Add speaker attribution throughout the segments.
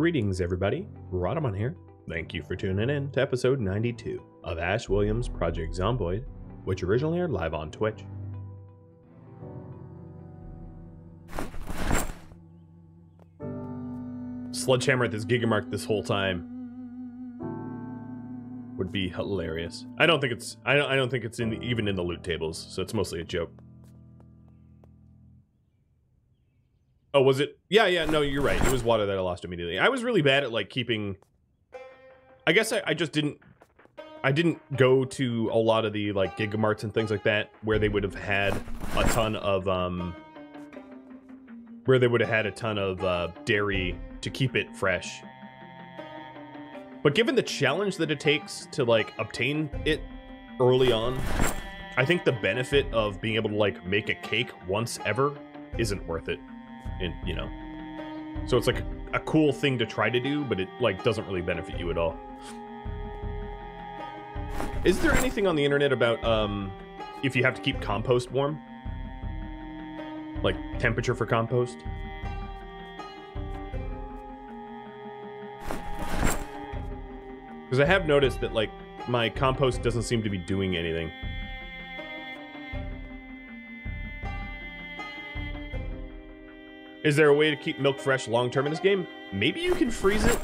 Speaker 1: Greetings, everybody. Rhadamant here. Thank you for tuning in to episode 92 of Ash Williams Project Zomboid, which originally aired live on Twitch. Sledgehammer at this Gigamart this whole time would be hilarious. I don't think it's I don't I don't think it's in the, even in the loot tables, so it's mostly a joke. Oh, was it? Yeah, yeah, no, you're right. It was water that I lost immediately. I was really bad at like keeping I guess I, I just didn't I didn't go to a lot of the like gigamarts and things like that where they would have had a ton of um where they would have had a ton of uh, dairy to keep it fresh. But given the challenge that it takes to like obtain it early on, I think the benefit of being able to like make a cake once ever isn't worth it. And you know. So it's like a, a cool thing to try to do, but it like doesn't really benefit you at all. Is there anything on the internet about um if you have to keep compost warm? Like temperature for compost? Because I have noticed that like my compost doesn't seem to be doing anything. Is there a way to keep milk fresh long term in this game? Maybe you can freeze it?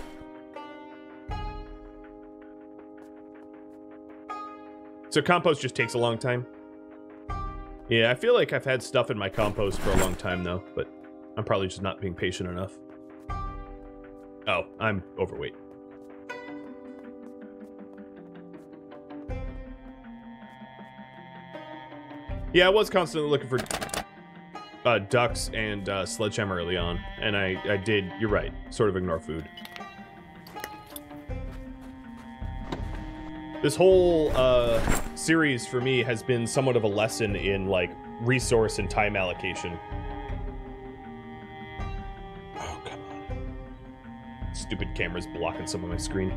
Speaker 1: So compost just takes a long time? Yeah, I feel like I've had stuff in my compost for a long time though, but I'm probably just not being patient enough. Oh, I'm overweight. Yeah, I was constantly looking for uh, ducks and uh, sledgehammer early on, and I, I did, you're right, sort of ignore food. This whole uh, series for me has been somewhat of a lesson in like resource and time allocation. Oh, come on. Stupid camera's blocking some of my screen.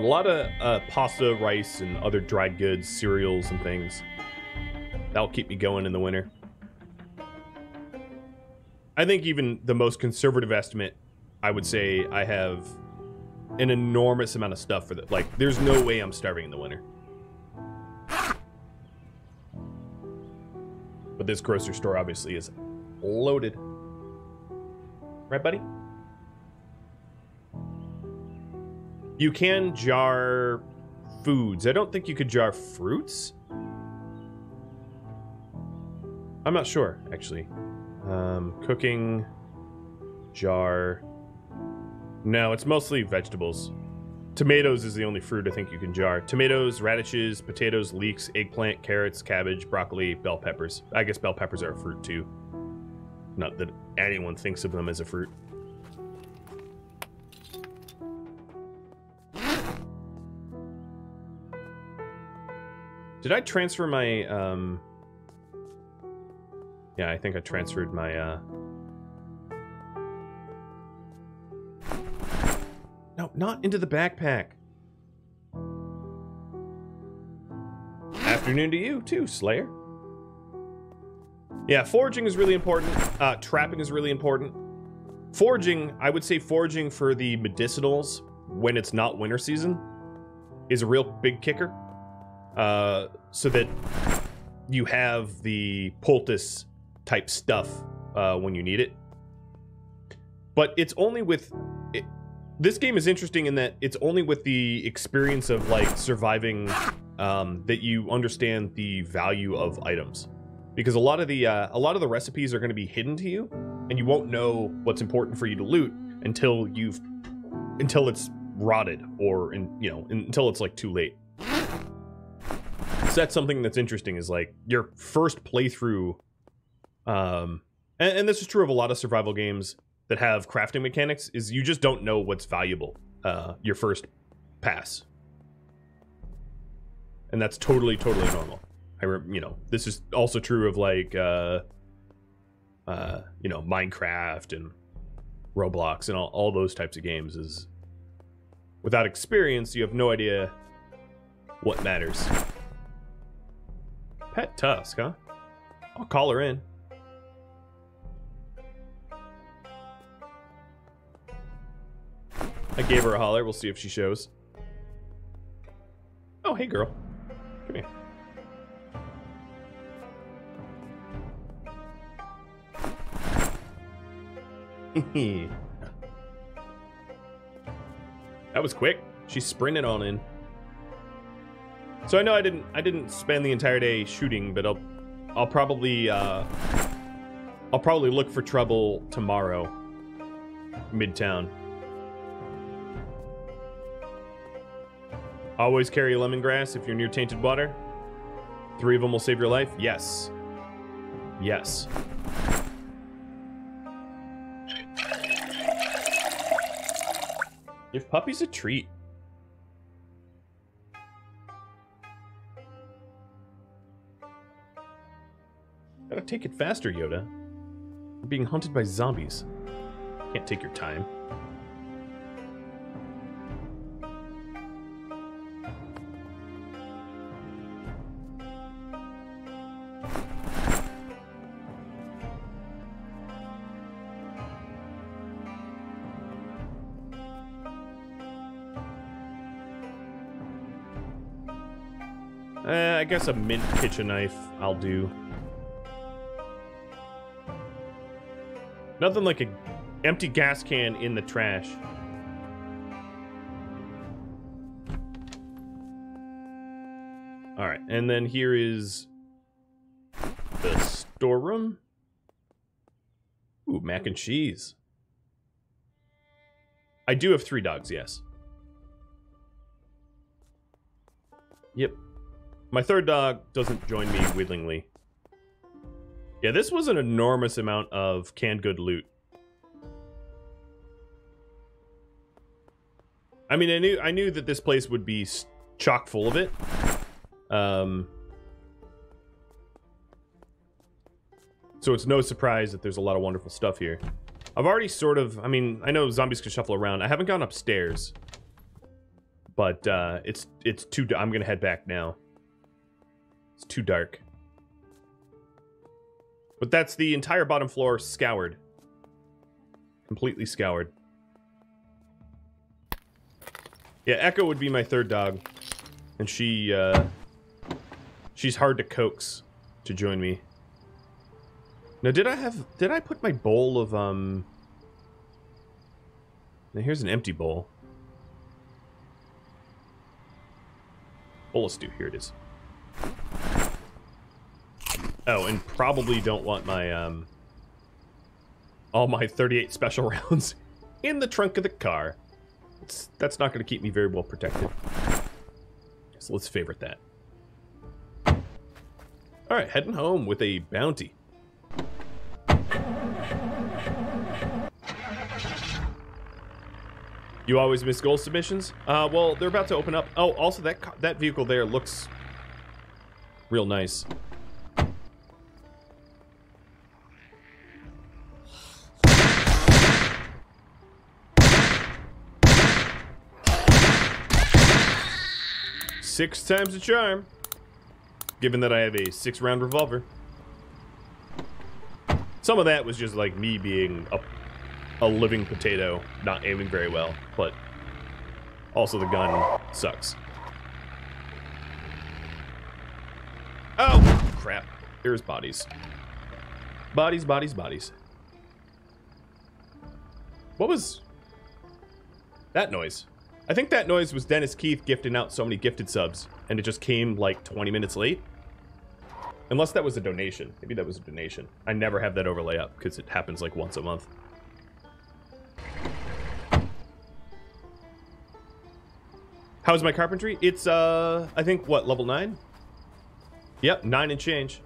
Speaker 1: But a lot of uh, pasta, rice, and other dried goods, cereals, and things. That'll keep me going in the winter. I think even the most conservative estimate, I would say I have an enormous amount of stuff for that. Like, there's no way I'm starving in the winter. But this grocery store obviously is loaded. Right, buddy? You can jar foods. I don't think you could jar fruits. I'm not sure, actually. Um, cooking, jar. No, it's mostly vegetables. Tomatoes is the only fruit I think you can jar. Tomatoes, radishes, potatoes, leeks, eggplant, carrots, cabbage, broccoli, bell peppers. I guess bell peppers are a fruit too. Not that anyone thinks of them as a fruit. Did I transfer my, um... Yeah, I think I transferred my, uh... No, not into the backpack. Afternoon to you, too, Slayer. Yeah, foraging is really important. Uh, trapping is really important. Foraging, I would say foraging for the medicinals when it's not winter season is a real big kicker. Uh, so that you have the poultice type stuff uh, when you need it. But it's only with it, this game is interesting in that it's only with the experience of like surviving um, that you understand the value of items, because a lot of the uh, a lot of the recipes are going to be hidden to you, and you won't know what's important for you to loot until you've until it's rotted or in, you know until it's like too late. That's something that's interesting is like your first playthrough um and, and, this is true of a lot of survival games that have crafting mechanics is you just don't know what's valuable uh your first pass. And that's totally totally normal. I re- you know this is also true of like uh uh you know minecraft and roblox and all, all those types of games is without experience you have no idea what matters Pet Tusk, huh? I'll call her in. I gave her a holler. We'll see if she shows. Oh, hey, girl. Come here. that was quick. She's sprinting on in. So I know I didn't I didn't spend the entire day shooting, but I'll I'll probably uh I'll probably look for trouble tomorrow. Midtown. Always carry lemongrass if you're near tainted water. Three of them will save your life. Yes. Yes. Give puppies a treat. Gotta take it faster, Yoda. We're being hunted by zombies. Can't take your time. Uh, I guess a mint kitchen knife I'll do. Nothing like a empty gas can in the trash. All right, and then here is the storeroom. Ooh, mac and cheese. I do have three dogs, yes. Yep. My third dog doesn't join me willingly. Yeah, this was an enormous amount of canned good loot. I mean, I knew I knew that this place would be chock full of it. Um, so it's no surprise that there's a lot of wonderful stuff here. I've already sort of, I mean, I know zombies can shuffle around. I haven't gone upstairs, but uh, it's it's too. I'm gonna head back now. It's too dark. But that's the entire bottom floor scoured. Completely scoured. Yeah, Echo would be my third dog. And she, uh... She's hard to coax to join me. Now, did I have... Did I put my bowl of, um... Now, here's an empty bowl. Bowl of stew. Here it is. Oh, and probably don't want my, um... All my 38 special rounds in the trunk of the car. It's, that's not going to keep me very well protected. So let's favorite that. Alright, heading home with a bounty. You always miss goal submissions? Uh, well, they're about to open up. Oh, also that that vehicle there looks real nice. Six times the charm. Given that I have a six round revolver. Some of that was just like me being a, a living potato, not aiming very well, but also the gun sucks. Oh, crap. There's bodies. Bodies, bodies, bodies. What was that noise? I think that noise was Dennis Keith gifting out so many gifted subs, and it just came like 20 minutes late. Unless that was a donation. Maybe that was a donation. I never have that overlay up because it happens like once a month. How's my carpentry? It's, uh, I think, what, level 9? Yep, 9 and change.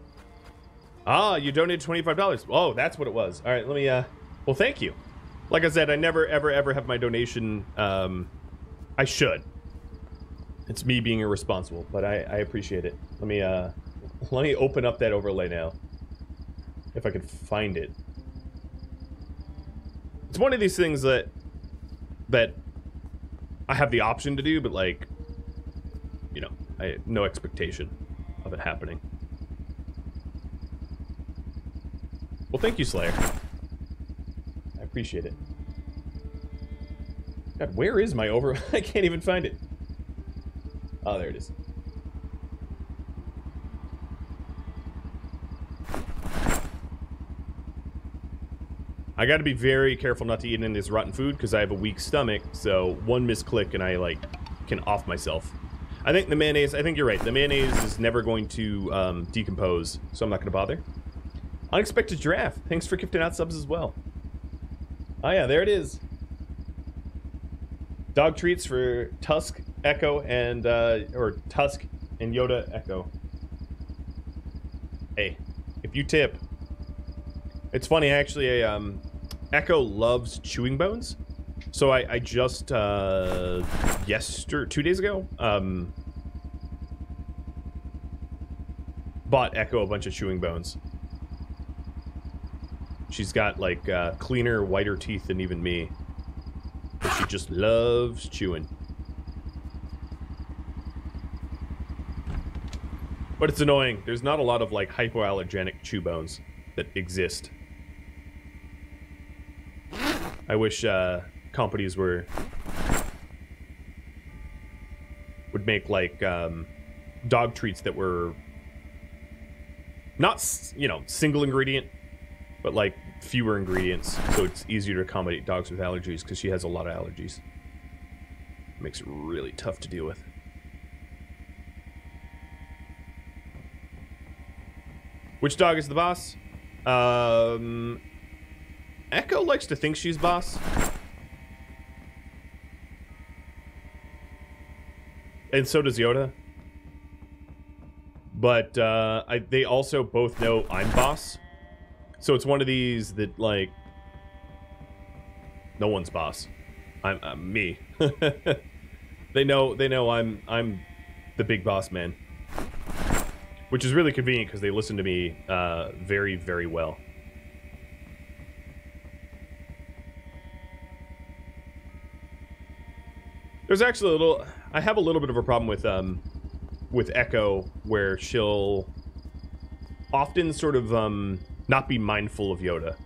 Speaker 1: Ah, you donated $25. Oh, that's what it was. All right, let me, uh, well, thank you. Like I said, I never, ever, ever have my donation, um, I should. It's me being irresponsible, but I, I appreciate it. Let me uh, let me open up that overlay now. If I could find it. It's one of these things that that I have the option to do, but like, you know, I no expectation of it happening. Well, thank you, Slayer. I appreciate it. God, where is my over... I can't even find it. Oh, there it is. I got to be very careful not to eat any of this rotten food because I have a weak stomach. So one misclick and I like can off myself. I think the mayonnaise. I think you're right. The mayonnaise is never going to um, decompose, so I'm not going to bother. Unexpected giraffe. Thanks for gifting out subs as well. Oh yeah, there it is. Dog treats for Tusk, Echo, and uh, or Tusk and Yoda Echo. Hey, if you tip, it's funny, actually, a, um, Echo loves chewing bones. So I, I just, uh, yesterday, two days ago, um, bought Echo a bunch of chewing bones. She's got, like, uh, cleaner, whiter teeth than even me. She just loves chewing. But it's annoying. There's not a lot of, like, hypoallergenic chew bones that exist. I wish uh, companies were would make like um, dog treats that were not you know single ingredient, but like fewer ingredients, so it's easier to accommodate dogs with allergies because she has a lot of allergies. Makes it really tough to deal with. Which dog is the boss? Um, Echo likes to think she's boss. And so does Yoda. But uh, I, they also both know I'm boss. So it's one of these that, like, no one's boss. I'm, I'm me. they know they know I'm I'm the big boss man. Which is really convenient because they listen to me uh, very, very well. There's actually a little... I have a little bit of a problem with, um, with Echo, where she'll often sort of, um, not be mindful of Yoda.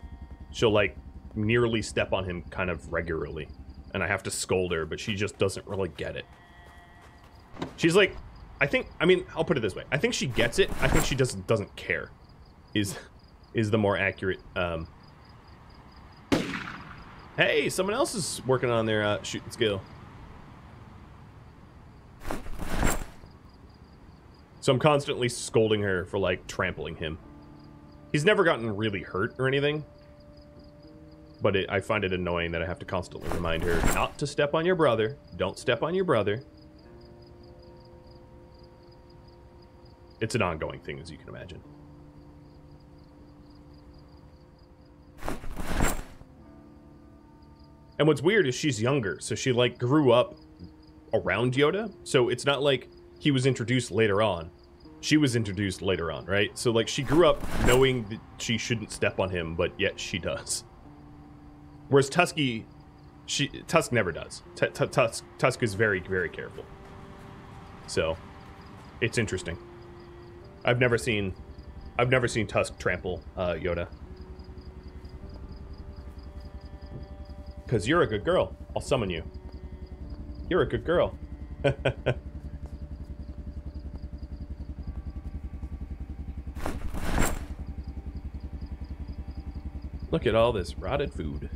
Speaker 1: She'll, like, nearly step on him kind of regularly. And I have to scold her, but she just doesn't really get it. She's like, I think, I mean, I'll put it this way. I think she gets it. I think she doesn't doesn't care. Is is the more accurate. Um... Hey, someone else is working on their uh, shooting skill. So I'm constantly scolding her for, like, trampling him. He's never gotten really hurt or anything. But it, I find it annoying that I have to constantly remind her not to step on your brother. Don't step on your brother. It's an ongoing thing, as you can imagine. And what's weird is she's younger, so she, like, grew up around Yoda. So it's not like he was introduced later on she was introduced later on, right? So like she grew up knowing that she shouldn't step on him, but yet she does. Whereas Tusky, she Tusk never does. T -t Tusk Tusk is very very careful. So, it's interesting. I've never seen, I've never seen Tusk trample uh, Yoda. Cause you're a good girl. I'll summon you. You're a good girl. Look at all this rotted food.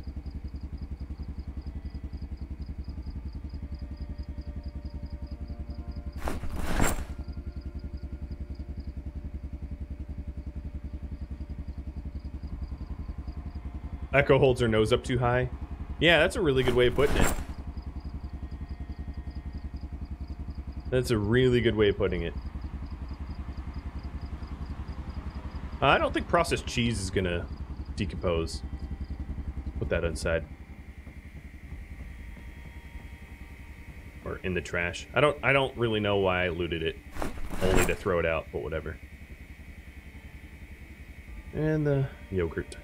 Speaker 1: Echo holds her nose up too high. Yeah, that's a really good way of putting it. That's a really good way of putting it. I don't think processed cheese is gonna decompose. Put that inside. Or in the trash. I don't I don't really know why I looted it. Only to throw it out, but whatever. And the yogurt.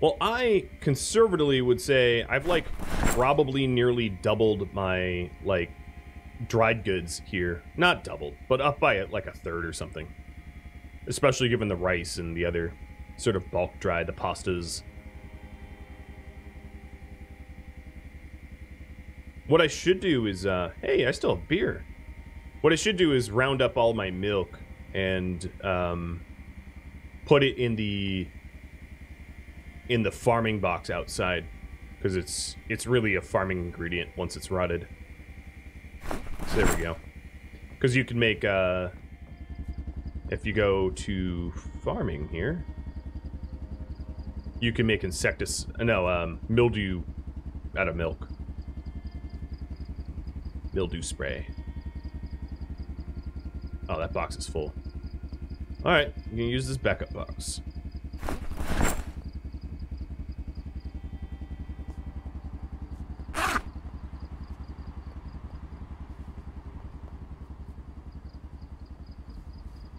Speaker 1: Well, I conservatively would say I've like probably nearly doubled my like dried goods here. Not doubled, but up by like a third or something. Especially given the rice and the other sort of bulk dried, the pastas. What I should do is, uh, hey, I still have beer. What I should do is round up all my milk and um, put it in the in the farming box outside because it's it's really a farming ingredient once it's rotted. There we go. Because you can make uh, if you go to farming here, you can make insectus no um, mildew out of milk. Mildew spray. Oh, that box is full. Alright, you can use this backup box.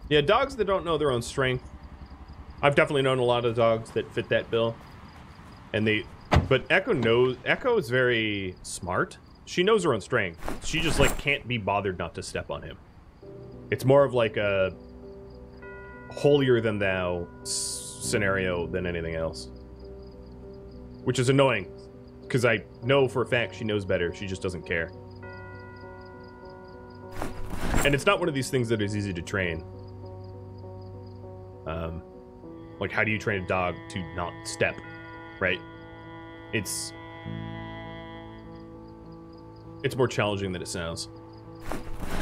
Speaker 1: Yeah, dogs that don't know their own strength. I've definitely known a lot of dogs that fit that bill. And they but Echo knows Echo is very smart. She knows her own strength. She just like can't be bothered not to step on him. It's more of like a holier than thou scenario than anything else. Which is annoying because I know for a fact she knows better. She just doesn't care. And it's not one of these things that is easy to train. Um, like, how do you train a dog to not step, right? It's it's more challenging than it sounds.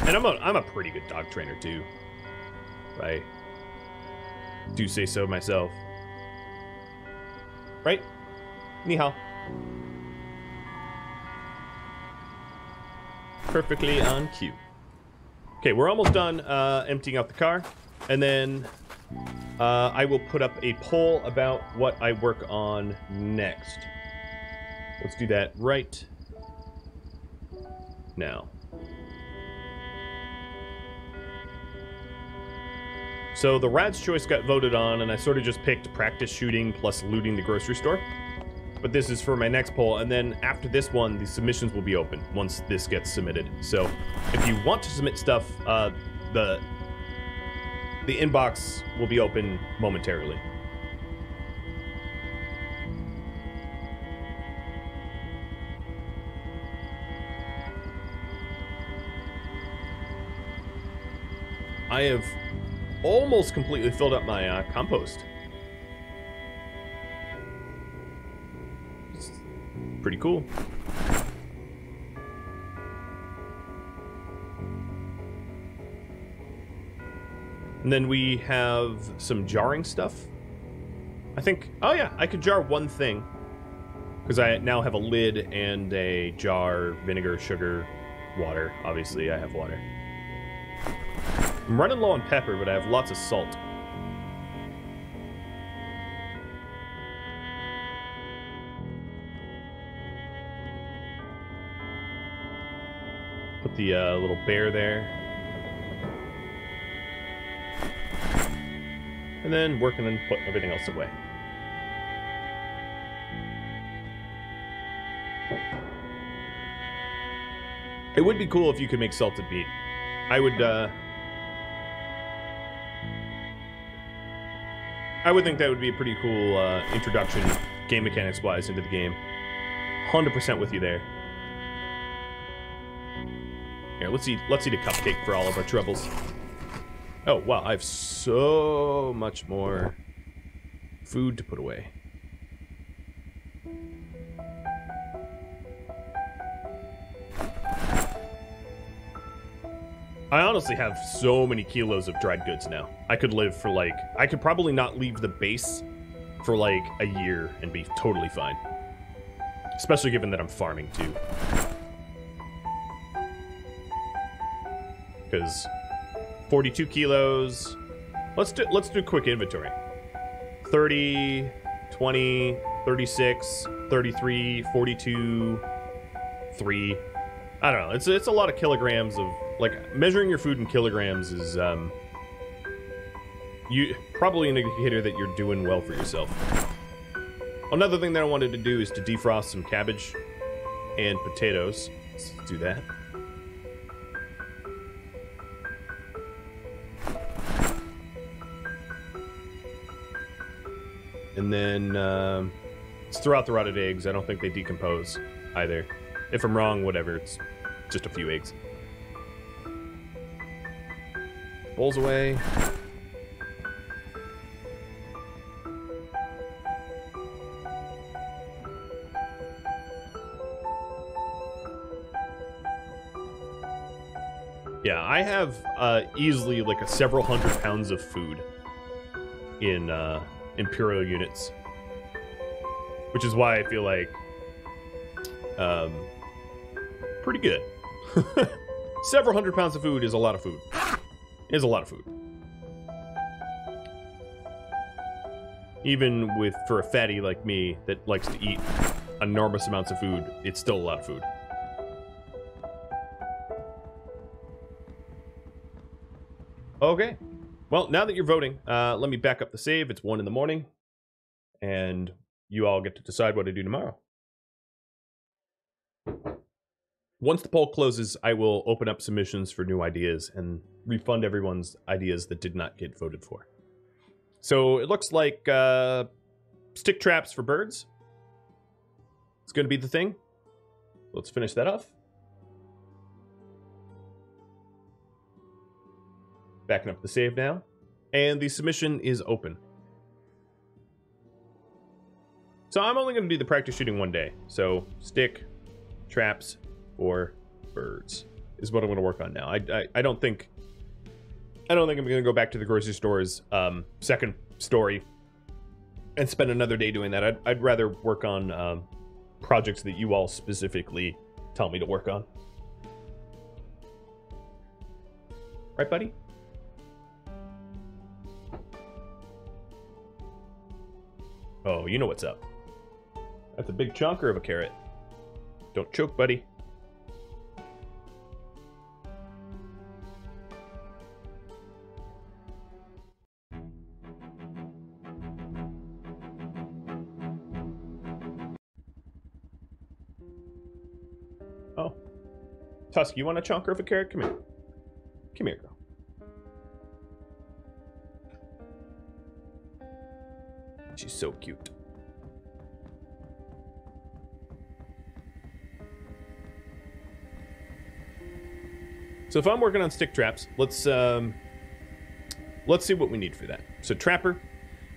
Speaker 1: And I'm a I'm a pretty good dog trainer too. I do say so myself. Right? Ni hao. Perfectly on cue. Okay, we're almost done uh, emptying out the car. And then uh, I will put up a poll about what I work on next. Let's do that right now. So the Rad's Choice got voted on, and I sort of just picked practice shooting plus looting the grocery store. But this is for my next poll, and then after this one, the submissions will be open once this gets submitted. So if you want to submit stuff, uh, the the inbox will be open momentarily. I have almost completely filled up my uh, compost. It's pretty cool. And then we have some jarring stuff. I think, oh yeah, I could jar one thing. Because I now have a lid and a jar, vinegar, sugar, water. Obviously, I have water. I'm running low on pepper, but I have lots of salt. Put the uh, little bear there. And then working and then put everything else away. It would be cool if you could make salted meat. I would, uh... I would think that would be a pretty cool uh, introduction, game mechanics-wise, into the game. 100% with you there. Here, let's eat, let's eat a cupcake for all of our troubles. Oh, wow, I have so much more food to put away. I honestly have so many kilos of dried goods now. I could live for like, I could probably not leave the base for like a year and be totally fine. Especially given that I'm farming too. Because 42 kilos. Let's do let's do quick inventory. 30, 20, 36, 33, 42, 3. I don't know. It's it's a lot of kilograms of like measuring your food in kilograms is um you probably an indicator that you're doing well for yourself. Another thing that I wanted to do is to defrost some cabbage and potatoes. Let's do that. And then um, let's throw out the rotted eggs. I don't think they decompose either. If I'm wrong, whatever. It's just a few eggs. Bowls away. Yeah, I have uh, easily like a several hundred pounds of food in uh, Imperial units, which is why I feel like um, pretty good. several hundred pounds of food is a lot of food. Is a lot of food. Even with for a fatty like me that likes to eat enormous amounts of food, it's still a lot of food. Okay. Well, now that you're voting, uh, let me back up the save. It's 1 in the morning. And you all get to decide what to do tomorrow. Once the poll closes, I will open up submissions for new ideas and refund everyone's ideas that did not get voted for. So it looks like uh, stick traps for birds. It's going to be the thing. Let's finish that off. Backing up the save now. And the submission is open. So I'm only going to do the practice shooting one day. So stick, traps, or birds is what I'm going to work on now. I, I, I don't think I don't think I'm going to go back to the grocery store's um, second story and spend another day doing that. I'd, I'd rather work on um, projects that you all specifically tell me to work on. Right, buddy? Oh, you know what's up. That's a big chunker of a carrot. Don't choke, buddy. Oh. Tusk, you want a chunker of a carrot? Come here. Come here, girl. She's so cute. So if I'm working on stick traps, let's um, let's see what we need for that. So trapper,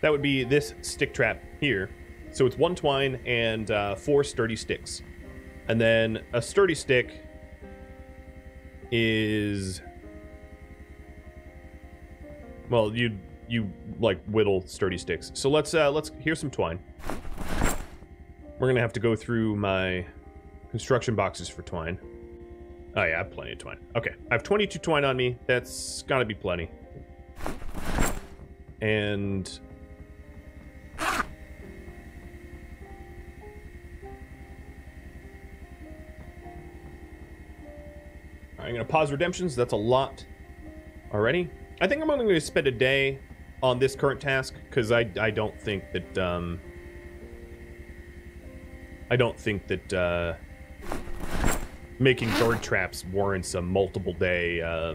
Speaker 1: that would be this stick trap here. So it's one twine and uh, four sturdy sticks, and then a sturdy stick is well, you you like whittle sturdy sticks. So let's uh let's here's some twine. We're gonna have to go through my construction boxes for twine. Oh yeah, I have plenty of twine. Okay, I have 22 twine on me. That's gotta be plenty. And I'm gonna pause redemptions. That's a lot already. I think I'm only to spend a day on this current task because I I don't think that um I don't think that uh making bird traps warrants a multiple day uh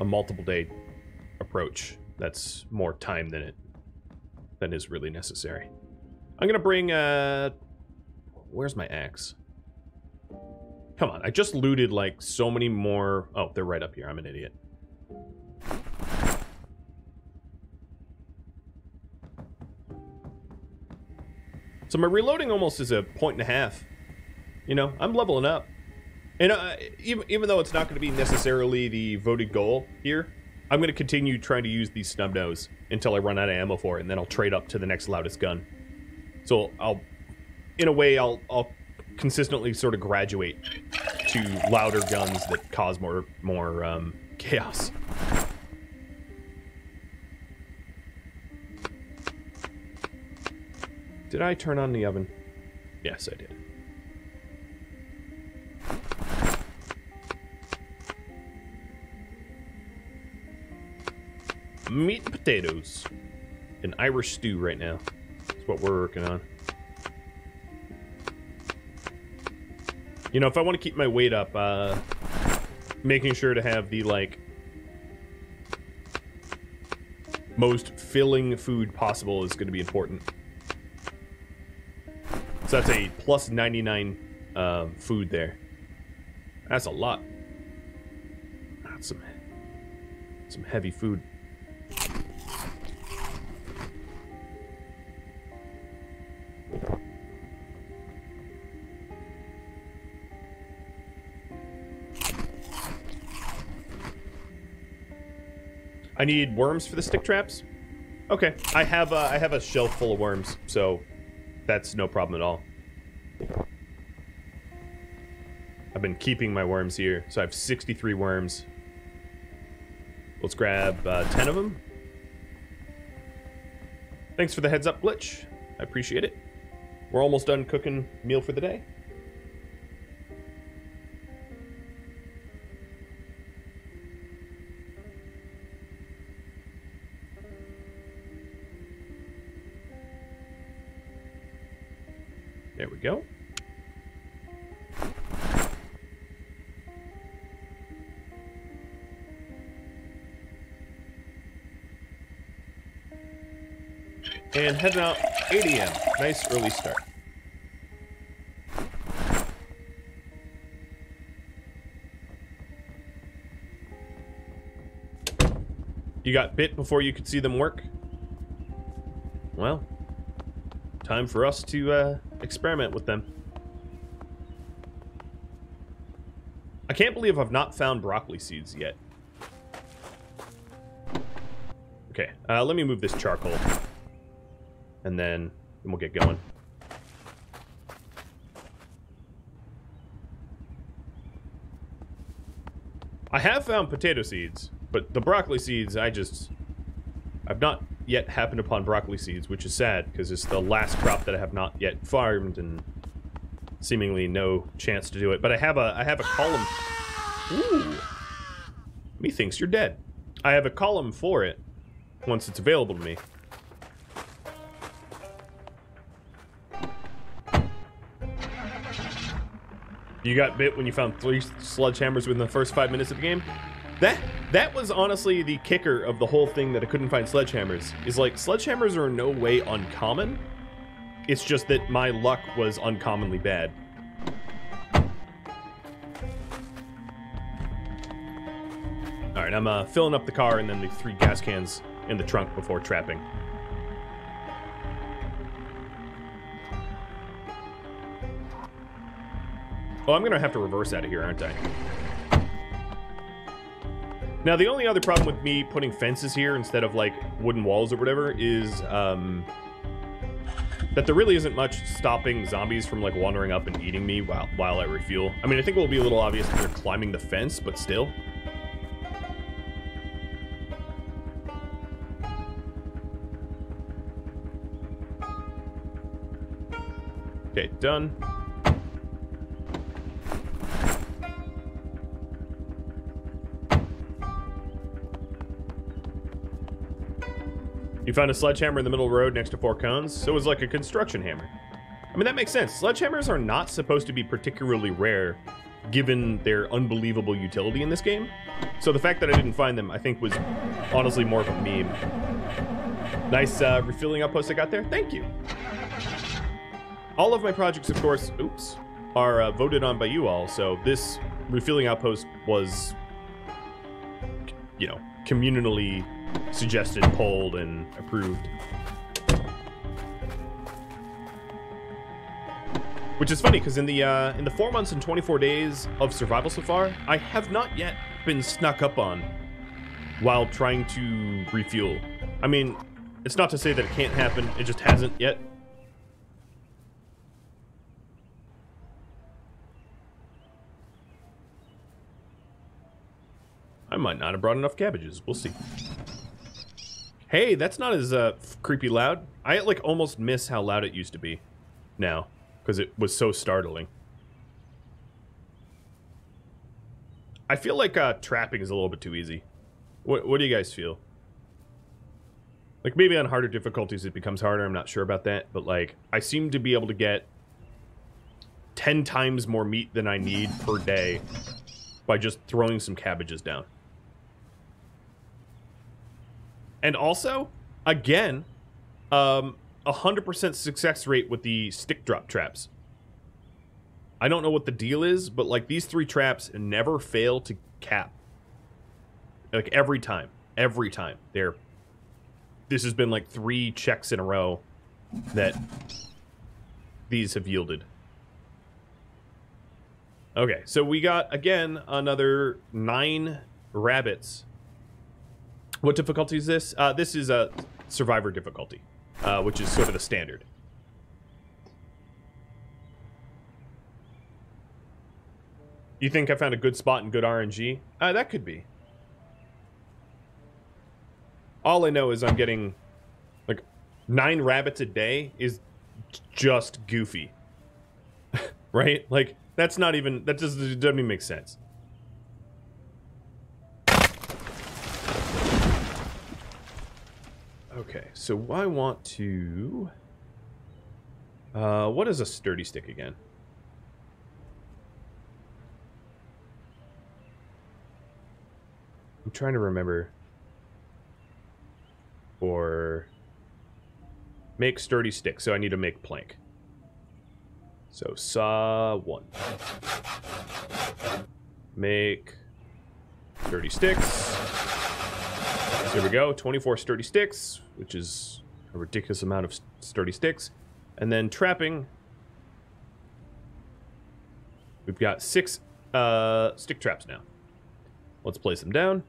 Speaker 1: a multiple day approach. That's more time than it than is really necessary. I'm gonna bring uh where's my axe? Come on, I just looted like so many more oh, they're right up here. I'm an idiot. So my reloading almost is a point and a half. You know, I'm leveling up. And uh, even, even though it's not going to be necessarily the voted goal here, I'm going to continue trying to use these snub nose until I run out of ammo for it, and then I'll trade up to the next loudest gun. So I'll, in a way, I'll, I'll consistently sort of graduate to louder guns that cause more, more um, chaos. Did I turn on the oven? Yes, I did. Meat and potatoes. An Irish stew right now. That's what we're working on. You know, if I want to keep my weight up, uh, making sure to have the, like, most filling food possible is going to be important. So that's a plus 99 uh, food there. That's a lot. That's some some heavy food. I need worms for the stick traps. Okay, I have a, I have a shelf full of worms, so that's no problem at all. I've been keeping my worms here, so I have 63 worms. Let's grab uh, 10 of them. Thanks for the heads up, Glitch. I appreciate it. We're almost done cooking meal for the day. And heading out 8 a.m. Nice early start. You got bit before you could see them work? Well, time for us to uh, experiment with them. I can't believe I've not found broccoli seeds yet. Okay, uh, let me move this charcoal. And then, we'll get going. I have found potato seeds, but the broccoli seeds, I just... I've not yet happened upon broccoli seeds, which is sad, because it's the last crop that I have not yet farmed, and seemingly no chance to do it. But I have a I have a column... Ooh! Methinks you're dead. I have a column for it, once it's available to me. You got bit when you found three sledgehammers within the first five minutes of the game? That that was honestly the kicker of the whole thing that I couldn't find sledgehammers. Is like, sledgehammers are in no way uncommon. It's just that my luck was uncommonly bad. Alright, I'm uh, filling up the car and then the three gas cans in the trunk before trapping. Oh, I'm gonna have to reverse out of here, aren't I? Now, the only other problem with me putting fences here instead of, like, wooden walls or whatever is, um... That there really isn't much stopping zombies from, like, wandering up and eating me while, while I refuel. I mean, I think it will be a little obvious if they're climbing the fence, but still. Okay, done. You found a sledgehammer in the middle of the road next to four cones, so it was like a construction hammer. I mean, that makes sense. Sledgehammers are not supposed to be particularly rare, given their unbelievable utility in this game. So the fact that I didn't find them, I think, was honestly more of a meme. Nice uh, refueling outpost I got there. Thank you. All of my projects, of course, oops, are uh, voted on by you all, so this refilling outpost was, you know, communally suggested, polled, and approved. Which is funny, because in the uh, in the four months and 24 days of survival so far, I have not yet been snuck up on while trying to refuel. I mean, it's not to say that it can't happen, it just hasn't yet. I might not have brought enough cabbages. We'll see. Hey, that's not as uh, creepy loud. I like almost miss how loud it used to be now because it was so startling. I feel like uh, trapping is a little bit too easy. What, what do you guys feel? Like maybe on harder difficulties it becomes harder. I'm not sure about that, but like I seem to be able to get 10 times more meat than I need per day by just throwing some cabbages down. And also, again, um, 100% success rate with the stick drop traps. I don't know what the deal is, but like these three traps never fail to cap. Like every time, every time. They're this has been like three checks in a row that these have yielded. Okay, so we got again another nine rabbits. What difficulty is this? Uh, this is a survivor difficulty, uh, which is sort of the standard. You think I found a good spot and good RNG? Uh, that could be. All I know is I'm getting like nine rabbits a day is just goofy. right? Like that's not even that doesn't, doesn't even make sense. Okay, so I want to uh what is a sturdy stick again? I'm trying to remember. Or make sturdy stick. So I need to make plank. So saw one. Make sturdy sticks. Here we go. 24 sturdy sticks, which is a ridiculous amount of sturdy sticks. And then trapping. We've got six uh, stick traps now. Let's place them down.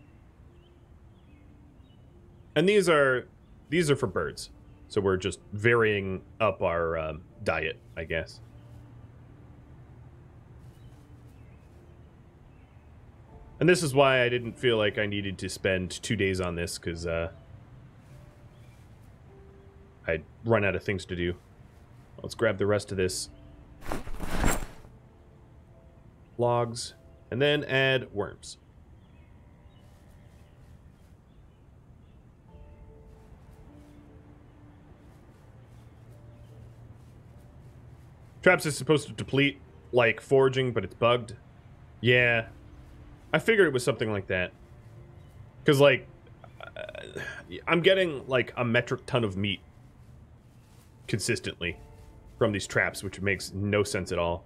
Speaker 1: And these are these are for birds. So we're just varying up our um, diet, I guess. And this is why I didn't feel like I needed to spend two days on this, because uh, I'd run out of things to do. Let's grab the rest of this. Logs. And then add worms. Traps is supposed to deplete like foraging, but it's bugged. Yeah. I figured it was something like that. Because, like, uh, I'm getting, like, a metric ton of meat consistently from these traps, which makes no sense at all.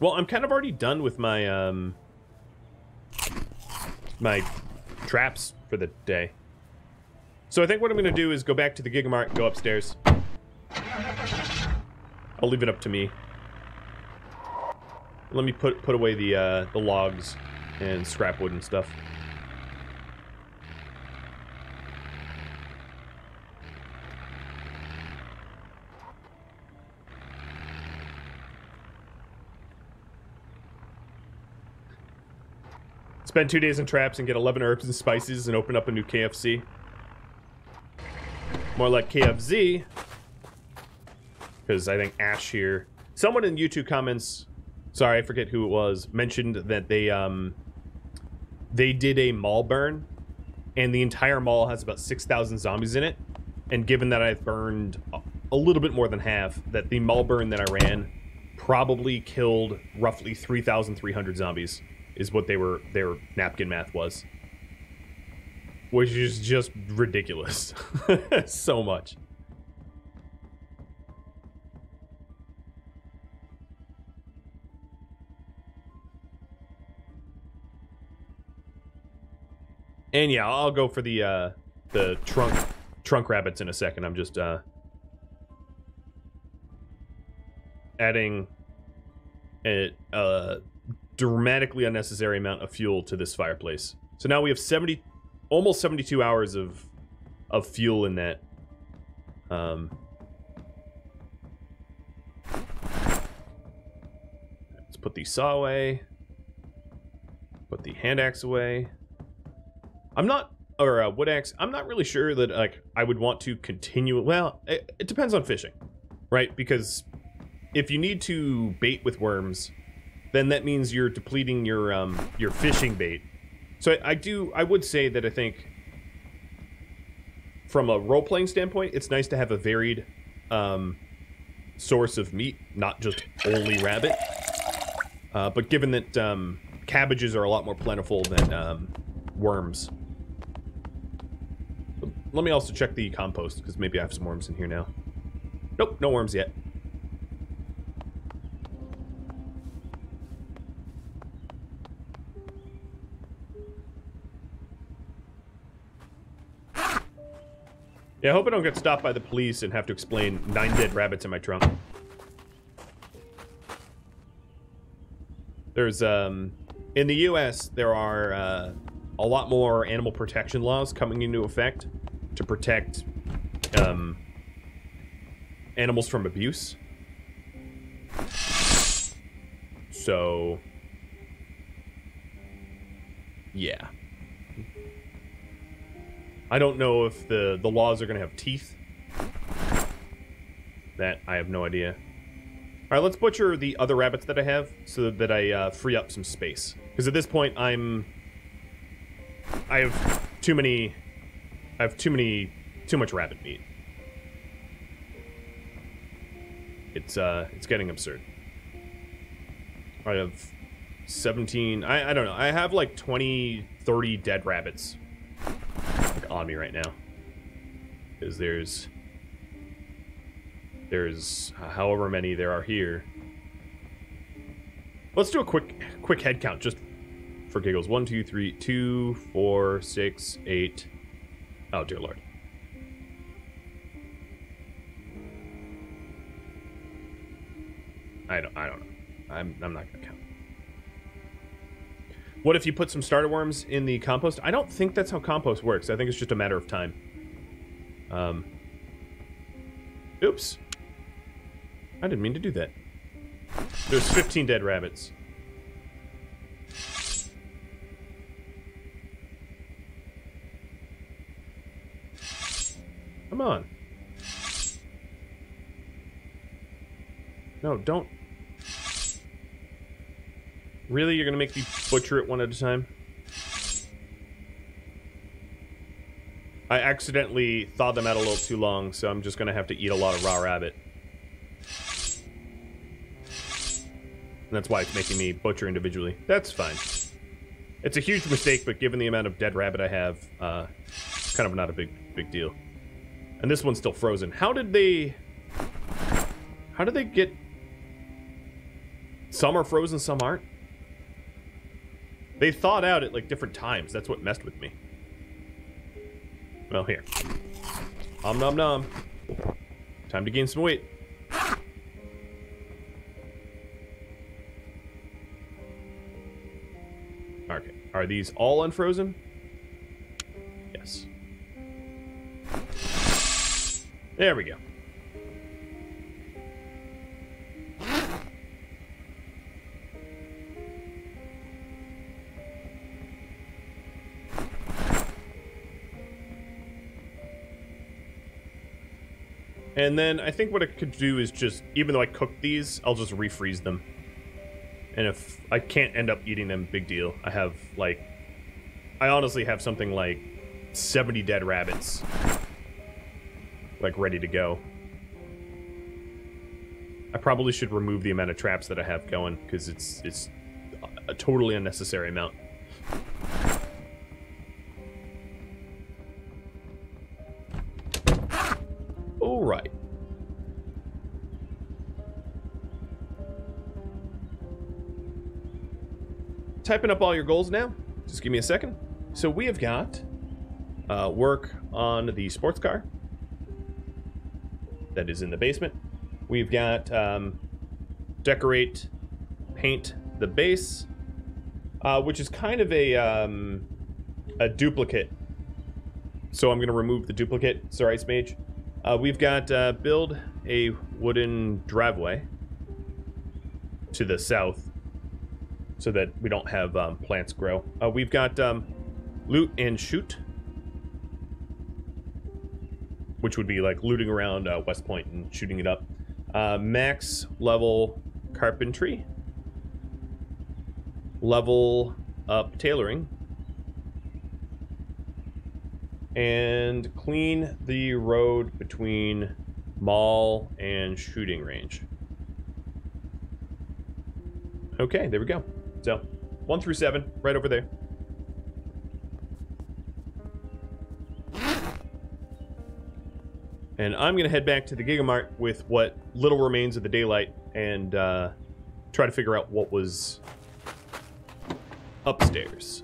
Speaker 1: Well, I'm kind of already done with my, um... My traps for the day. So I think what I'm going to do is go back to the Gigamart, and go upstairs. I'll leave it up to me. Let me put put away the uh, the logs and scrap wood and stuff. Spend two days in traps and get 11 herbs and spices and open up a new KFC. More like KFZ. Because I think Ash here... Someone in YouTube comments, sorry, I forget who it was, mentioned that they, um... They did a mall burn, and the entire mall has about 6,000 zombies in it. And given that I've burned a little bit more than half, that the mall burn that I ran probably killed roughly 3,300 zombies, is what they were their napkin math was which is just ridiculous. so much. And yeah, I'll go for the uh, the trunk trunk rabbits in a second. I'm just uh, adding a, a dramatically unnecessary amount of fuel to this fireplace. So now we have 70 almost 72 hours of of fuel in that. Um, let's put the saw away. Put the hand axe away. I'm not, or uh, wood axe. I'm not really sure that like I would want to continue. Well, it, it depends on fishing, right? Because if you need to bait with worms, then that means you're depleting your um your fishing bait so I, I do, I would say that I think from a role-playing standpoint, it's nice to have a varied um, source of meat, not just only rabbit. Uh, but given that um, cabbages are a lot more plentiful than um, worms. Let me also check the compost, because maybe I have some worms in here now. Nope, no worms yet. Yeah, I hope I don't get stopped by the police and have to explain nine dead rabbits in my trunk. There's, um, in the U.S., there are uh, a lot more animal protection laws coming into effect to protect um, animals from abuse. So, yeah. I don't know if the, the laws are going to have teeth. That, I have no idea. Alright, let's butcher the other rabbits that I have so that I uh, free up some space. Because at this point, I'm... I have too many... I have too many... Too much rabbit meat. It's, uh, it's getting absurd. I have 17... I, I don't know. I have like 20, 30 dead rabbits like, on me right now. Because there's there's however many there are here. Let's do a quick quick head count just for giggles. One, two, three, two, four, six, eight. Oh dear lord. I don't I don't know. I'm I'm not gonna count. What if you put some starter worms in the compost? I don't think that's how compost works. I think it's just a matter of time. Um. Oops. I didn't mean to do that. There's 15 dead rabbits. Come on. No, don't. Really? You're gonna make me butcher it one at a time? I accidentally thawed them out a little too long, so I'm just gonna have to eat a lot of raw rabbit. And that's why it's making me butcher individually. That's fine. It's a huge mistake, but given the amount of dead rabbit I have, uh, kind of not a big big deal. And this one's still frozen. How did they... How did they get... Some are frozen, some aren't? They thawed out at, like, different times. That's what messed with me. Well, here. Om nom nom. Time to gain some weight. Okay. Are these all unfrozen? There we go. And then I think what I could do is just, even though I cook these, I'll just refreeze them. And if I can't end up eating them, big deal. I have, like, I honestly have something like 70 dead rabbits, like, ready to go. I probably should remove the amount of traps that I have going, because it's, it's a totally unnecessary amount. All right. Typing up all your goals now. Just give me a second. So we have got uh, work on the sports car that is in the basement. We've got um, decorate, paint the base, uh, which is kind of a um, a duplicate. So I'm going to remove the duplicate, Sir Ice Mage. Uh, we've got uh, build a wooden driveway to the south so that we don't have um, plants grow. Uh, we've got um, loot and shoot, which would be like looting around uh, West Point and shooting it up. Uh, max level carpentry, level up tailoring, and clean the road between mall and shooting range. Okay, there we go. So, one through seven, right over there. And I'm going to head back to the Gigamart with what little remains of the daylight and uh, try to figure out what was upstairs.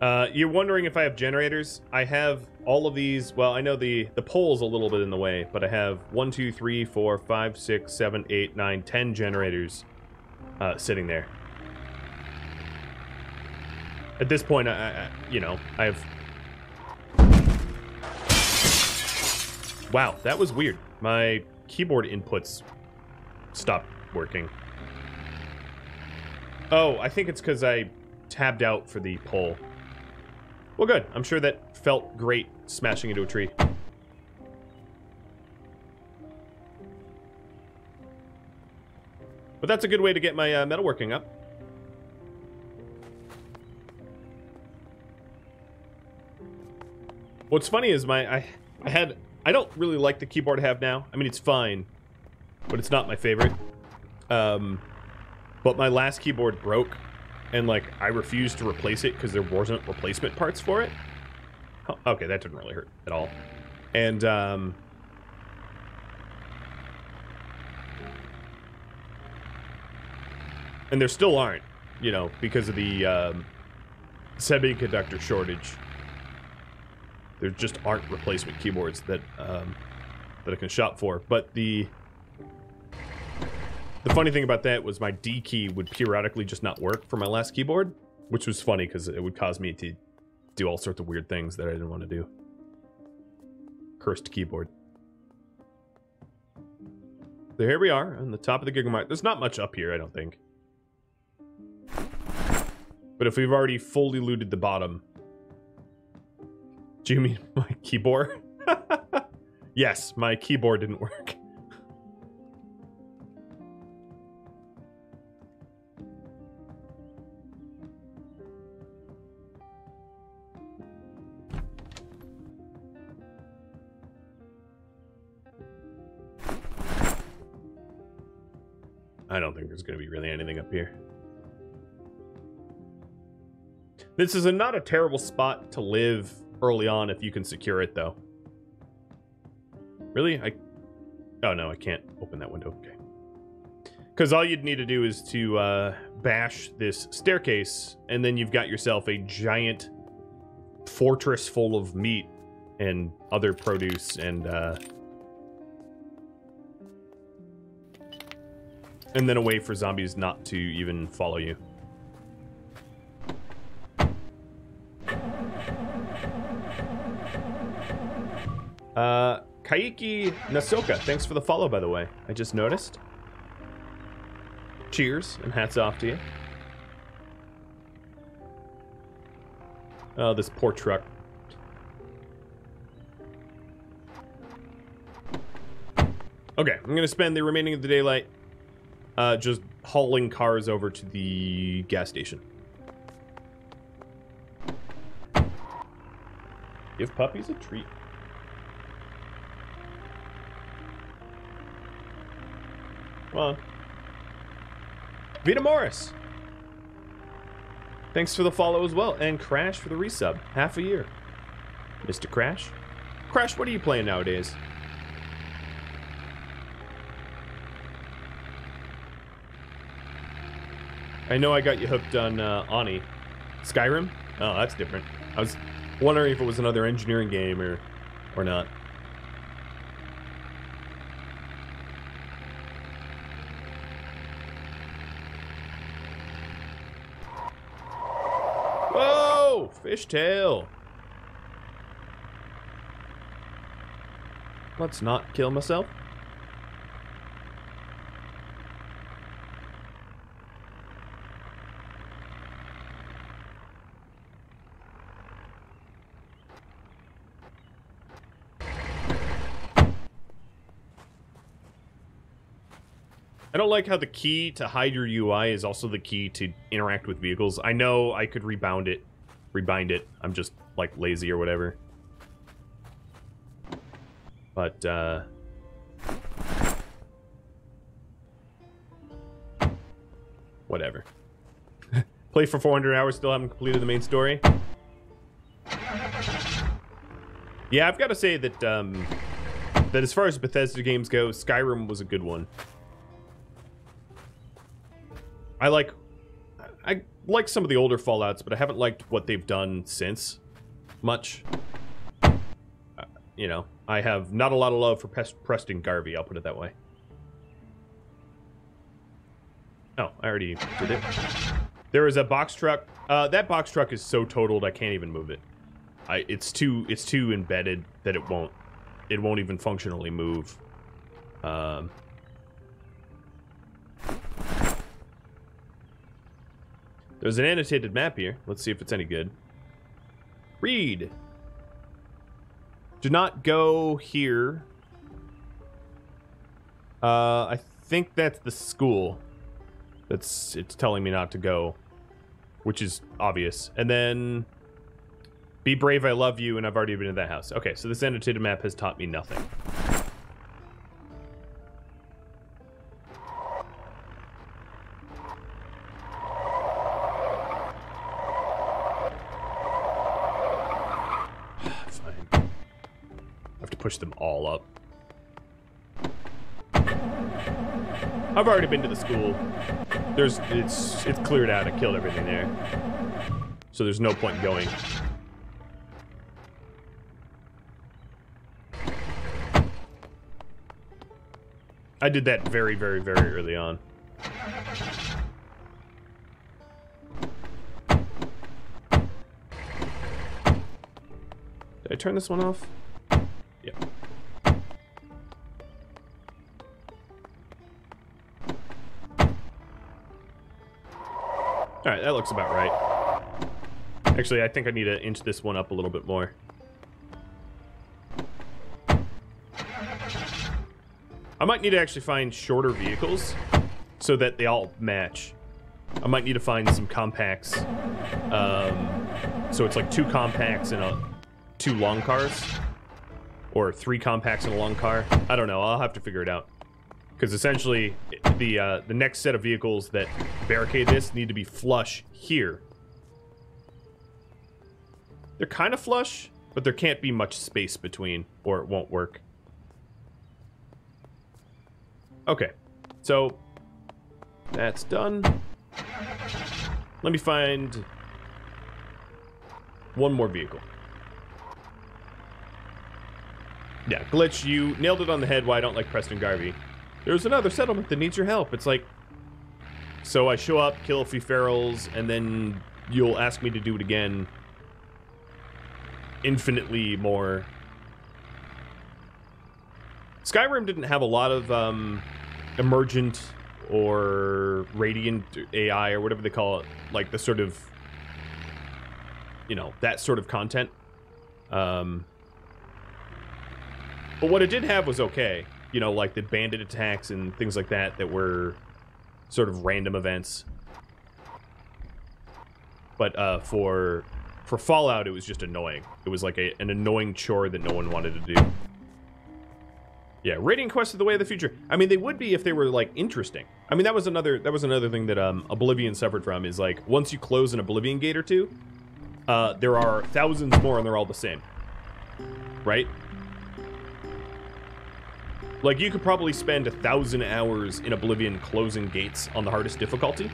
Speaker 1: Uh, you're wondering if I have generators? I have all of these. Well, I know the the pole's a little bit in the way, but I have one, two, three, four, five, six, seven, eight, nine, ten generators uh, sitting there. At this point, I, I, you know, I have. Wow, that was weird. My keyboard inputs stopped working. Oh, I think it's because I tabbed out for the pole. Well, good. I'm sure that felt great smashing into a tree. But that's a good way to get my uh, metalworking up. What's funny is my I I had I don't really like the keyboard I have now. I mean it's fine, but it's not my favorite. Um, but my last keyboard broke and like I refused to replace it because there wasn't replacement parts for it. Oh, okay, that didn't really hurt at all. And um, and there still aren't, you know, because of the um, semiconductor shortage. There just aren't replacement keyboards that um, that I can shop for. But the the funny thing about that was my D key would periodically just not work for my last keyboard, which was funny because it would cause me to do all sorts of weird things that I didn't want to do. Cursed keyboard. So here we are on the top of the Gigamart. There's not much up here, I don't think. But if we've already fully looted the bottom... Do you mean my keyboard? yes, my keyboard didn't work. I don't think there's going to be really anything up here. This is a, not a terrible spot to live early on if you can secure it, though. Really? I... Oh, no, I can't open that window. Okay. Because all you'd need to do is to uh, bash this staircase, and then you've got yourself a giant fortress full of meat and other produce and... Uh, And then a way for zombies not to even follow you. Uh, Kaiki Nasoka, thanks for the follow, by the way. I just noticed. Cheers, and hats off to you. Oh, this poor truck. Okay, I'm gonna spend the remaining of the daylight uh, just hauling cars over to the gas station. Give puppies a treat. Come on. Vita Morris. Thanks for the follow as well. And Crash for the resub. Half a year. Mr. Crash? Crash, what are you playing nowadays? I know I got you hooked on uh, Ani. Skyrim? Oh, that's different. I was wondering if it was another engineering game or, or not. Fishtail! Let's not kill myself. I don't like how the key to hide your UI is also the key to interact with vehicles. I know I could rebound it rebind it. I'm just like lazy or whatever. But uh whatever. Play for 400 hours, still haven't completed the main story. Yeah, I've got to say that um, that as far as Bethesda games go, Skyrim was a good one. I like I like some of the older Fallout's, but I haven't liked what they've done since much. Uh, you know, I have not a lot of love for Preston Garvey, I'll put it that way. Oh, I already did it. There is a box truck. Uh, that box truck is so totaled I can't even move it. I it's too it's too embedded that it won't it won't even functionally move. Um, there's an annotated map here. Let's see if it's any good. Read. Do not go here. Uh, I think that's the school. That's it's telling me not to go, which is obvious. And then be brave, I love you, and I've already been to that house. Okay, so this annotated map has taught me nothing. Push them all up. I've already been to the school. There's it's it's cleared out. I killed everything there. So there's no point in going. I did that very, very, very early on. Did I turn this one off? Alright, that looks about right. Actually, I think I need to inch this one up a little bit more. I might need to actually find shorter vehicles so that they all match. I might need to find some compacts. Um, so it's like two compacts and a, two long cars. Or three compacts and a long car. I don't know. I'll have to figure it out. Because essentially, the uh, the next set of vehicles that barricade this need to be flush here. They're kind of flush, but there can't be much space between, or it won't work. Okay, so that's done. Let me find one more vehicle. Yeah, Glitch, you nailed it on the head why I don't like Preston Garvey. There's another settlement that needs your help. It's like... So I show up, kill a few ferals, and then you'll ask me to do it again. Infinitely more. Skyrim didn't have a lot of um, emergent or radiant AI or whatever they call it. Like the sort of... You know, that sort of content. Um, but what it did have was okay you know, like the bandit attacks and things like that that were sort of random events. But uh, for for Fallout, it was just annoying. It was like a, an annoying chore that no one wanted to do. Yeah, Radiant Quest is the way of the future. I mean, they would be if they were like interesting. I mean, that was another that was another thing that um, Oblivion suffered from is like once you close an Oblivion gate or two, uh, there are thousands more and they're all the same, right? Like, you could probably spend a thousand hours in Oblivion closing gates on the hardest difficulty.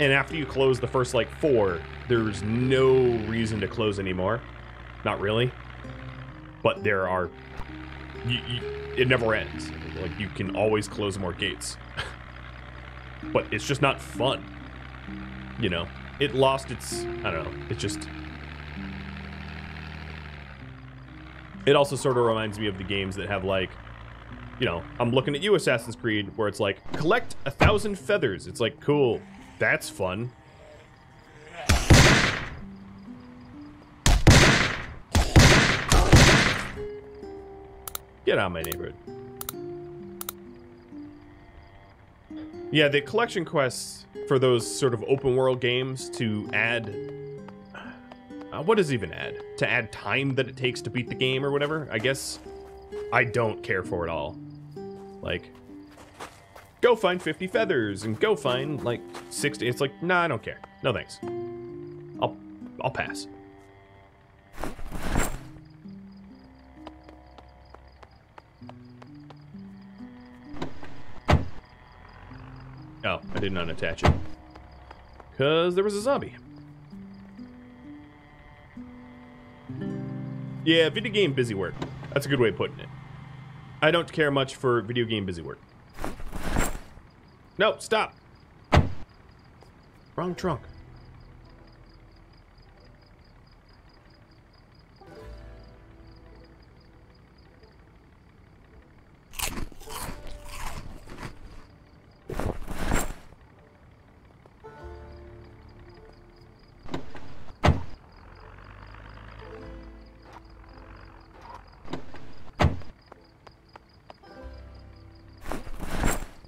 Speaker 1: And after you close the first, like, four, there's no reason to close anymore. Not really. But there are... You, you, it never ends. Like, you can always close more gates. but it's just not fun. You know? It lost its... I don't know. It just... It also sort of reminds me of the games that have, like you know, I'm looking at you, Assassin's Creed, where it's like, collect a thousand feathers. It's like, cool, that's fun. Get out of my neighborhood. Yeah, the collection quests for those sort of open world games to add Uh, what does even add? To add time that it takes to beat the game or whatever? I guess I don't care for it all. Like, go find 50 feathers and go find like 60. It's like, nah, I don't care. No thanks. I'll, I'll pass. Oh, I did not attach it. Because there was a zombie. Yeah, video game busy work. That's a good way of putting it. I don't care much for video game busy work. No, stop. Wrong trunk.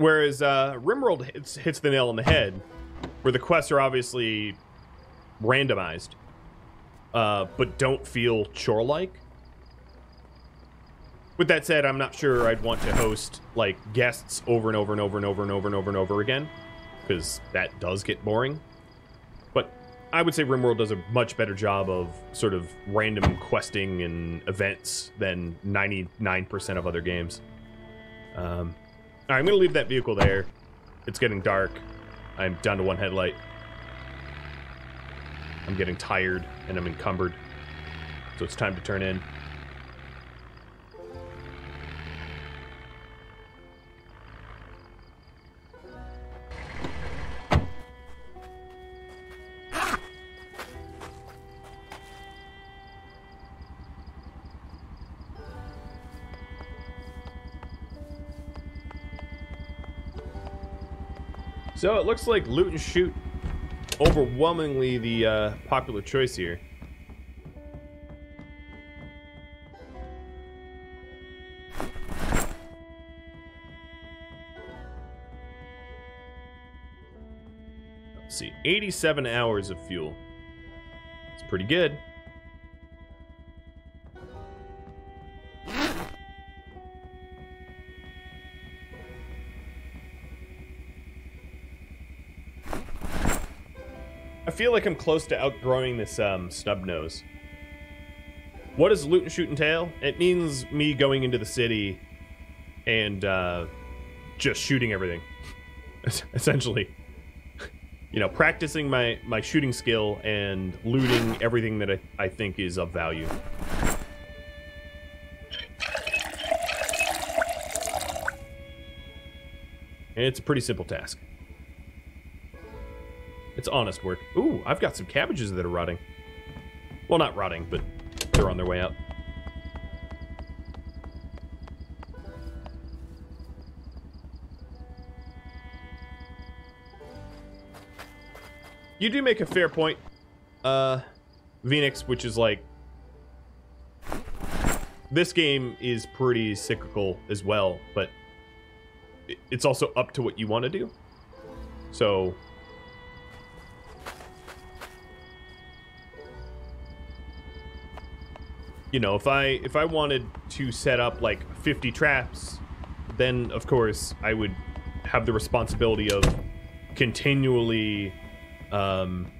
Speaker 1: Whereas uh, Rimworld hits, hits the nail on the head, where the quests are obviously randomized, uh, but don't feel chore-like. With that said, I'm not sure I'd want to host like guests over and over and over and over and over and over and over again, because that does get boring. But I would say RimWorld does a much better job of sort of random questing and events than 99% of other games. Um, I'm to leave that vehicle there. It's getting dark. I'm down to one headlight. I'm getting tired and I'm encumbered. So it's time to turn in. So it looks like loot and shoot overwhelmingly the uh, popular choice here. Let's see, 87 hours of fuel. It's pretty good. Feel like I'm close to outgrowing this um, snub nose. What does loot and shoot entail? It means me going into the city and uh, just shooting everything, essentially. you know, practicing my, my shooting skill and looting everything that I, I think is of value. And it's a pretty simple task. It's honest work. Ooh, I've got some cabbages that are rotting. Well, not rotting, but they're on their way out. You do make a fair point, uh, Phoenix, which is like... This game is pretty cyclical as well, but it's also up to what you want to do. So, you know, if I if I wanted to set up like 50 traps, then of course I would have the responsibility of continually um,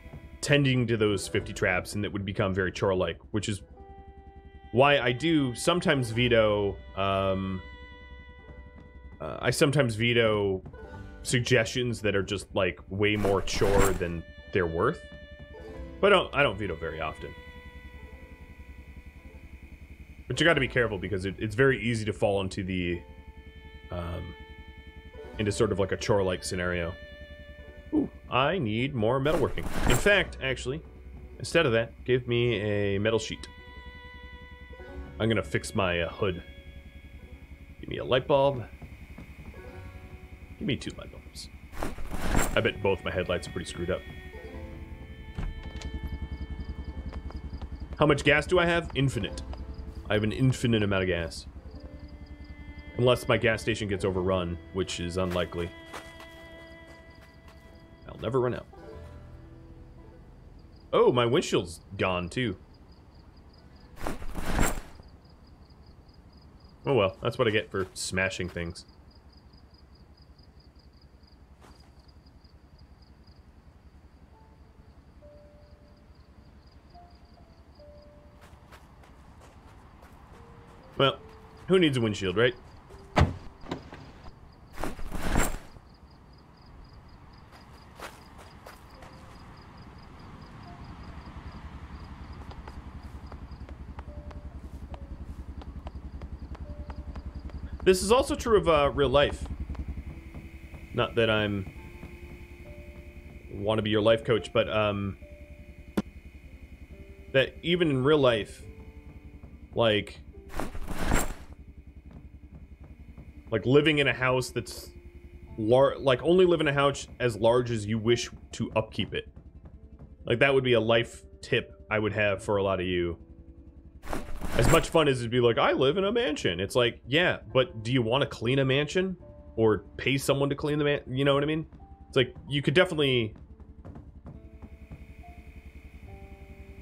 Speaker 1: tending to those 50 traps, and it would become very chore-like, which is why I do sometimes veto. Um, uh, I sometimes veto suggestions that are just like way more chore than they're worth. But I don't, I don't veto very often. But you got to be careful because it, it's very easy to fall into the, um, into sort of like a chore-like scenario. Ooh, I need more metalworking. In fact, actually, instead of that, give me a metal sheet. I'm gonna fix my uh, hood. Give me a light bulb. Give me two light bulbs. I bet both my headlights are pretty screwed up. How much gas do I have? Infinite. I have an infinite amount of gas. Unless my gas station gets overrun, which is unlikely. I'll never run out. Oh, my windshield's gone too. Oh well, that's what I get for smashing things. Who needs a windshield, right? This is also true of uh, real life. Not that I'm want to be your life coach, but um, that even in real life, like, like living in a house that's lar like only live in a house as large as you wish to upkeep it. Like that would be a life tip I would have for a lot of you as much fun as it'd be like, I live in a mansion. It's like, yeah, but do you want to clean a mansion? Or pay someone to clean the man? You know what I mean? It's like, you could definitely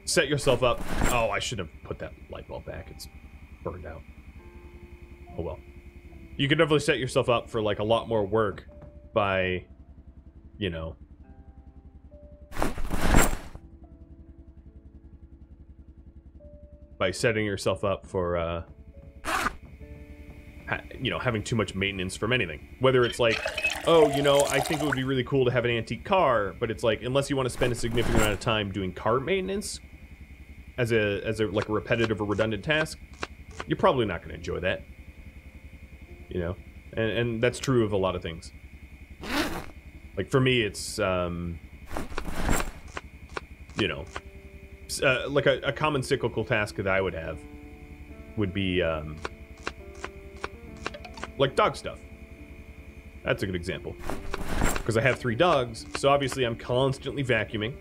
Speaker 1: set yourself up. Oh, I should have put that light bulb back. It's burned out. Oh well. You could definitely set yourself up for like a lot more work by, you know, by setting yourself up for, uh, you know, having too much maintenance from anything. Whether it's like, oh, you know, I think it would be really cool to have an antique car, but it's like, unless you want to spend a significant amount of time doing car maintenance as a, as a, like a repetitive or redundant task, you're probably not going to enjoy that. You know? And, and that's true of a lot of things. Like, for me, it's, um, you know, uh, like a, a, common cyclical task that I would have would be um, like dog stuff. That's a good example. Because I have three dogs, so obviously I'm constantly vacuuming.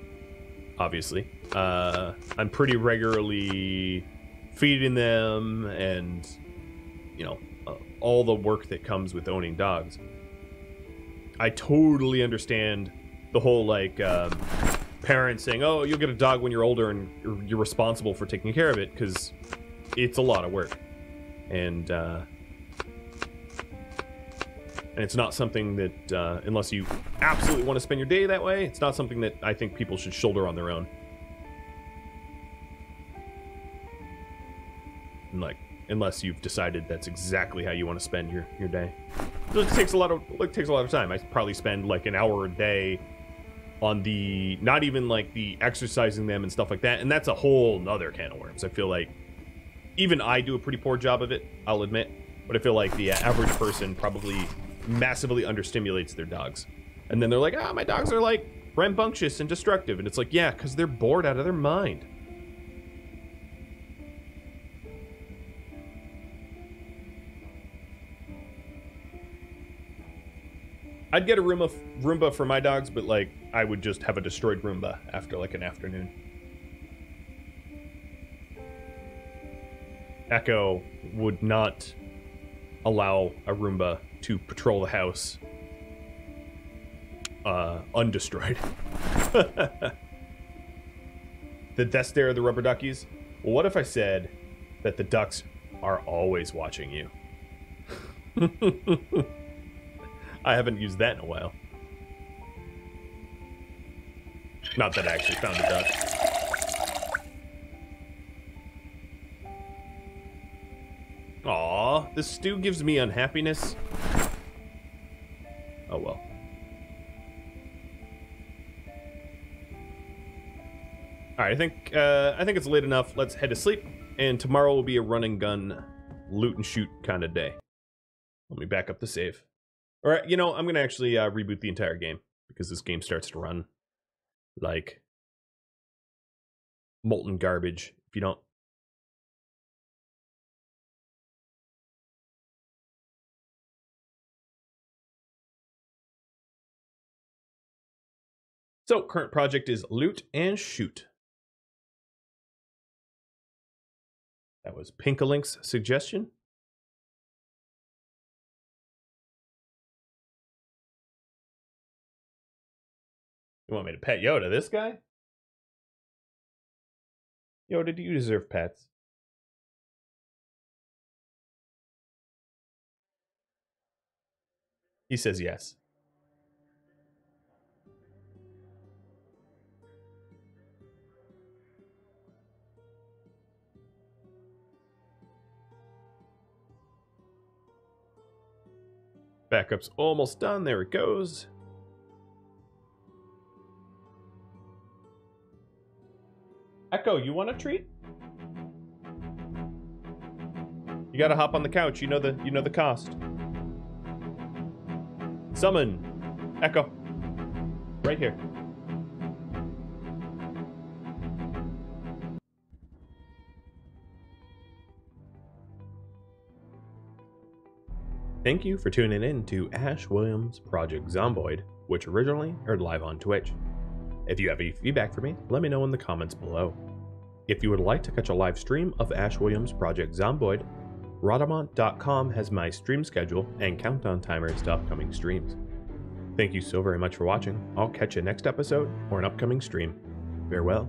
Speaker 1: Obviously. Uh, I'm pretty regularly feeding them and, you know, all the work that comes with owning dogs. I totally understand the whole, like, um, parents saying, "Oh, you'll get a dog when you're older and you're responsible for taking care of it," because it's a lot of work, and uh, and it's not something that uh, unless you absolutely want to spend your day that way, it's not something that I think people should shoulder on their own. And like unless you've decided that's exactly how you want to spend your your day. So it takes a lot of it takes a lot of time. I probably spend like an hour a day on the not even like the exercising them and stuff like that and that's a whole nother can of worms i feel like even i do a pretty poor job of it i'll admit but i feel like the average person probably massively understimulates their dogs and then they're like ah my dogs are like rambunctious and destructive and it's like yeah because they're bored out of their mind I'd get a Roomba, Roomba for my dogs, but like I would just have a destroyed Roomba after like an afternoon. Echo would not allow a Roomba to patrol the house uh, undestroyed. the death stare of the rubber duckies? Well, what if I said that the ducks are always watching you? I haven't used that in a while. Not that I actually found a duck. Aw, this stew gives me unhappiness. Oh well. Alright, I think uh, I think it's late enough. Let's head to sleep. And tomorrow will be a run and gun, loot and shoot kind of day. Let me back up the save. Or, you know, I'm to actually uh, reboot the entire game because this game starts to run like molten garbage if you don't So, current project is loot and shoot. That was Pinkalink's suggestion. You want me to pet Yoda, this guy? Yoda, do you deserve pets? He says yes. Backup's almost done. There it goes. Echo, you want a treat? You gotta hop on the couch. You know the you know the cost. Summon. Echo. Right here. Thank you for tuning in to Ash Williams Project Zomboid, which originally aired live on Twitch. If you have any feedback for me, let me know in the comments below. If you would like to catch a live stream of Ash Williams Project Zomboid, Rhadamant.com has my stream schedule and countdown timers to upcoming streams. Thank you so very much for watching. I'll catch you next episode or an upcoming stream. Farewell.